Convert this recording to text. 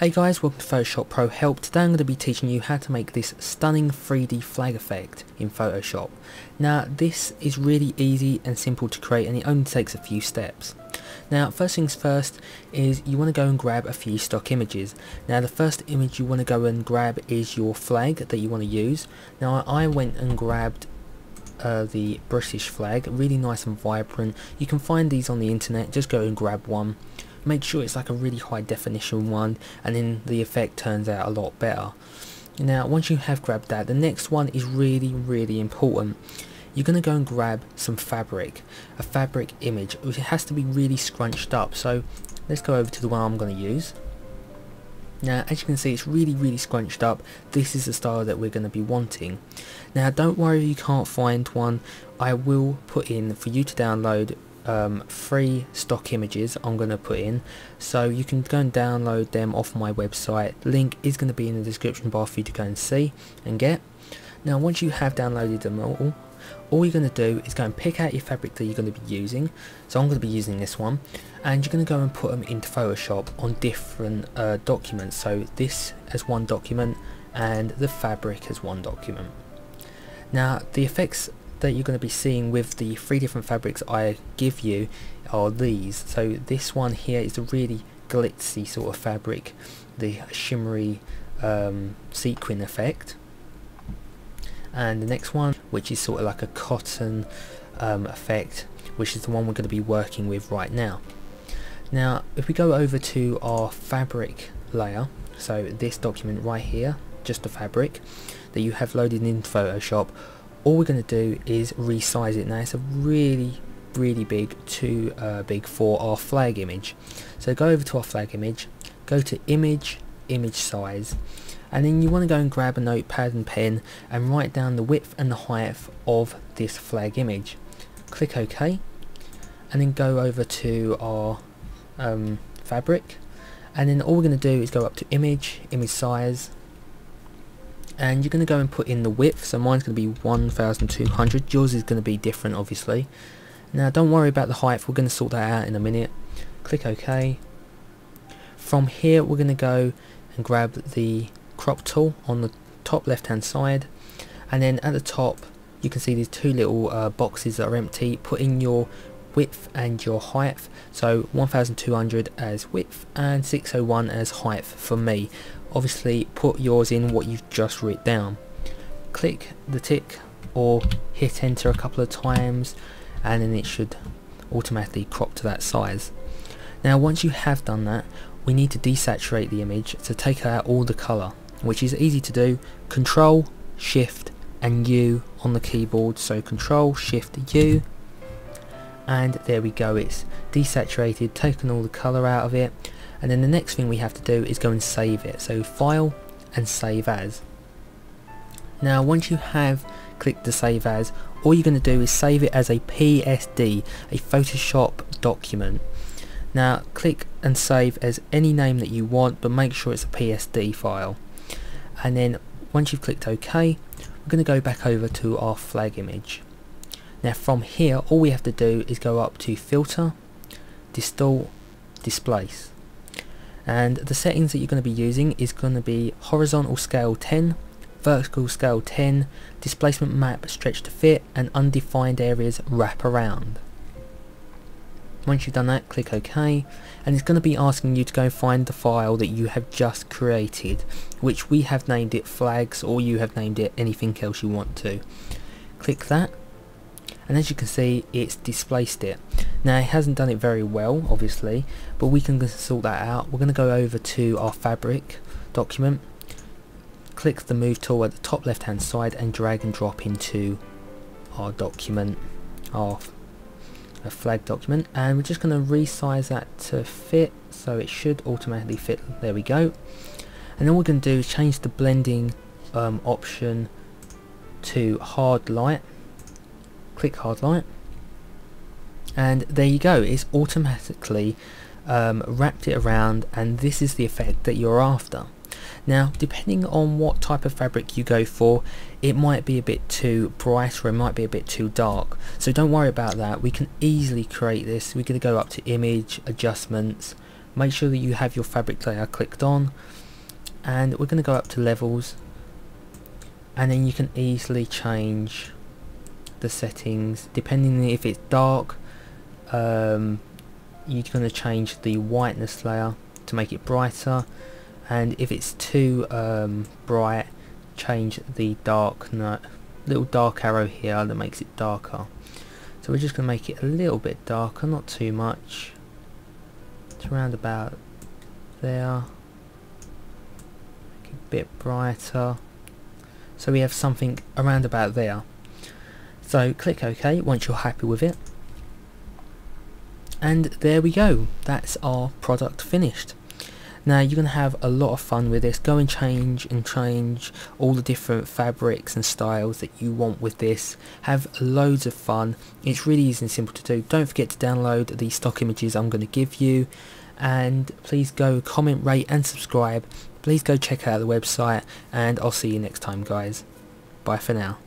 Hey guys, welcome to Photoshop Pro Help. Today I'm going to be teaching you how to make this stunning 3D flag effect in Photoshop. Now this is really easy and simple to create and it only takes a few steps. Now first things first is you want to go and grab a few stock images. Now the first image you want to go and grab is your flag that you want to use. Now I went and grabbed uh, the British flag, really nice and vibrant. You can find these on the internet, just go and grab one make sure it's like a really high definition one and then the effect turns out a lot better. Now once you have grabbed that the next one is really really important. You're going to go and grab some fabric a fabric image it has to be really scrunched up. So let's go over to the one I'm going to use. Now as you can see it's really really scrunched up. This is the style that we're going to be wanting. Now don't worry if you can't find one. I will put in for you to download um, free stock images I'm going to put in. So you can go and download them off my website. Link is going to be in the description bar for you to go and see and get. Now once you have downloaded them all all you're going to do is go and pick out your fabric that you're going to be using. So I'm going to be using this one. And you're going to go and put them into Photoshop on different uh, documents. So this as one document and the fabric as one document. Now the effects that you're going to be seeing with the three different fabrics I give you are these. So this one here is a really glitzy sort of fabric, the shimmery um, sequin effect. And the next one, which is sort of like a cotton um, effect, which is the one we're going to be working with right now. Now, if we go over to our fabric layer, so this document right here, just the fabric that you have loaded in Photoshop, all we're going to do is resize it. Now it's a really really big too uh, big for our flag image. So go over to our flag image go to image image size and then you want to go and grab a notepad and pen and write down the width and the height of this flag image. Click OK and then go over to our um, fabric. And then all we're going to do is go up to image image size and you're going to go and put in the width. So mine's going to be 1200 yours is going to be different obviously. Now don't worry about the height. We're going to sort that out in a minute. Click OK. From here we're going to go and grab the crop tool on the top left hand side. And then at the top you can see these two little uh, boxes that are empty. Put in your width and your height. So 1200 as width and 601 as height for me obviously put yours in what you've just written down. Click the tick or hit enter a couple of times and then it should automatically crop to that size. Now once you have done that we need to desaturate the image to take out all the color which is easy to do. Control shift and U on the keyboard. So control shift U. And there we go it's desaturated taken all the color out of it and then the next thing we have to do is go and save it. So file and save as. Now once you have clicked the save as all you're going to do is save it as a PSD a Photoshop document. Now click and save as any name that you want but make sure it's a PSD file. And then once you've clicked OK we're going to go back over to our flag image. Now from here all we have to do is go up to filter distort displace and the settings that you're going to be using is going to be horizontal scale 10 vertical scale 10 displacement map stretch to fit and undefined areas wrap around. Once you've done that click OK and it's going to be asking you to go find the file that you have just created which we have named it flags or you have named it anything else you want to. Click that and as you can see it's displaced it. Now it hasn't done it very well obviously but we can sort that out. We're going to go over to our fabric document click the move tool at the top left hand side and drag and drop into our document our a flag document. And we're just going to resize that to fit so it should automatically fit. There we go. And then we're going to do is change the blending um, option to hard light click hard light and there you go it's automatically um, wrapped it around and this is the effect that you're after. Now depending on what type of fabric you go for it might be a bit too bright or it might be a bit too dark. So don't worry about that. We can easily create this. We're going to go up to image adjustments make sure that you have your fabric layer clicked on and we're going to go up to levels and then you can easily change the settings. Depending if it's dark um, you're going to change the whiteness layer to make it brighter. And if it's too um, bright change the dark little dark arrow here that makes it darker. So we're just going to make it a little bit darker not too much. It's around about there. Make it a bit brighter. So we have something around about there so click OK once you're happy with it. And there we go. That's our product finished. Now you're going to have a lot of fun with this. Go and change and change all the different fabrics and styles that you want with this. Have loads of fun. It's really easy and simple to do. Don't forget to download the stock images I'm going to give you. And please go comment rate and subscribe. Please go check out the website. And I'll see you next time guys. Bye for now